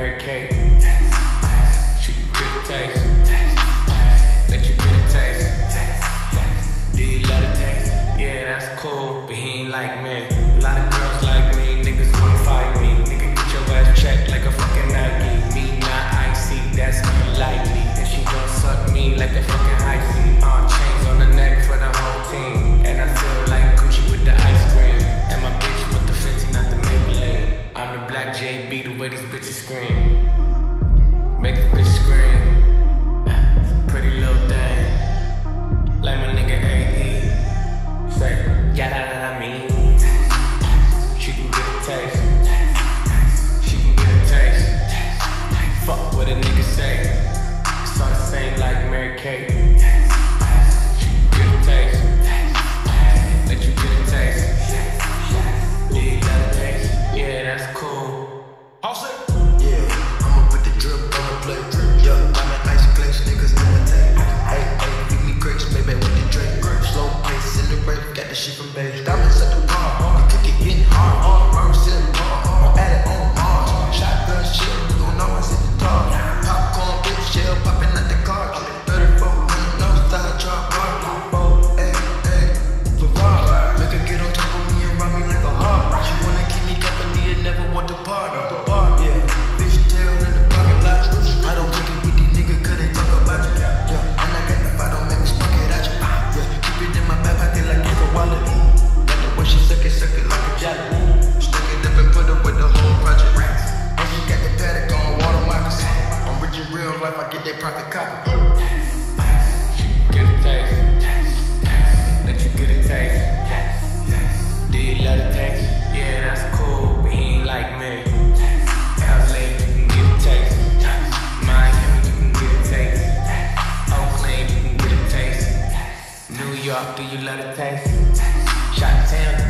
She can get a taste. Let you get a taste. Do you love taste? Yeah, that's cool, but he ain't like me. the way this bitch scream. Make the bitch scream. perfect copy. Get a taste. Let you get a taste. Do you love the taste? Yeah, that's cool, but he ain't like me. New York, do you love the taste? Shot town,